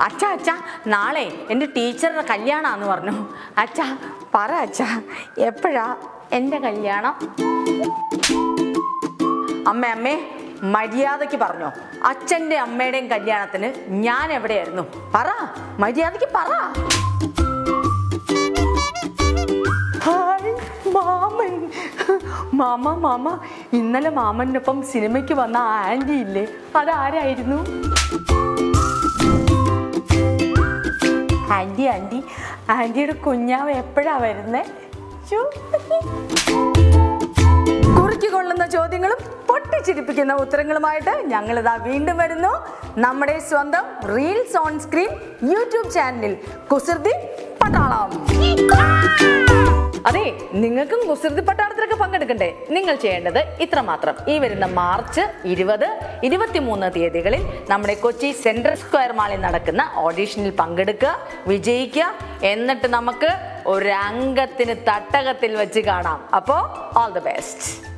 അച്ഛ അച്ഛ നാളെ എന്റെ ടീച്ചറുടെ കല്യാണമാന്ന് പറഞ്ഞു. അച്ഛ പറ അച്ഛ എപ്പോഴാ എന്റെ കല്യാണം? അമ്മ അമ്മേ മര്യാദയ്ക്ക് പറഞ്ഞോ. അച്ഛന്റെ അമ്മയുടെയും കല്യാണത്തിന് ഞാൻ എവിടെയായിരുന്നു? പറ മര്യാദയ്ക്ക് പറ. മാമൻ. മാമ മാമ ഇന്നലെ മാമനൊപ്പം സിനിമയ്ക്ക് വന്ന ആ ആന്റി ഇല്ലേ? അതാരായിരുന്നു? Aunty aunty. ആന്റിയുടെ കുഞ്ഞാവ് എപ്പോഴാണ് വരുന്നത്. കുറുക്കി കൊള്ളുന്ന ചോദ്യങ്ങളും പൊട്ടിച്ചിരിപ്പിക്കുന്ന ഉത്തരങ്ങളുമായിട്ട് ഞങ്ങളിതാ വീണ്ടും വരുന്നു. നമ്മുടെ സ്വന്തം റീൽസ് ഓൺ സ്ക്രീൻ യൂട്യൂബ് ചാനലിൽ കുസൃതി പട്ടാളം. അതെ നിങ്ങൾക്കും കുസൃതി പട്ടാളത്തിലൊക്കെ പങ്കെടുക്കണ്ടേ? നിങ്ങൾ ചെയ്യേണ്ടത് ഇത്രമാത്രം. ഈ വരുന്ന മാർച്ച് ഇരുപത് ഇരുപത്തിമൂന്ന് തീയതികളിൽ നമ്മുടെ കൊച്ചി സെൻട്രൽ സ്ക്വയർ മാളിൽ നടക്കുന്ന ഓഡീഷനിൽ പങ്കെടുക്കുക വിജയിക്കുക. എന്നിട്ട് നമുക്ക് ഒരു അംഗത്തിന് തട്ടകത്തിൽ വെച്ച് കാണാം. അപ്പോൾ ഓൾ ദി ബെസ്റ്റ്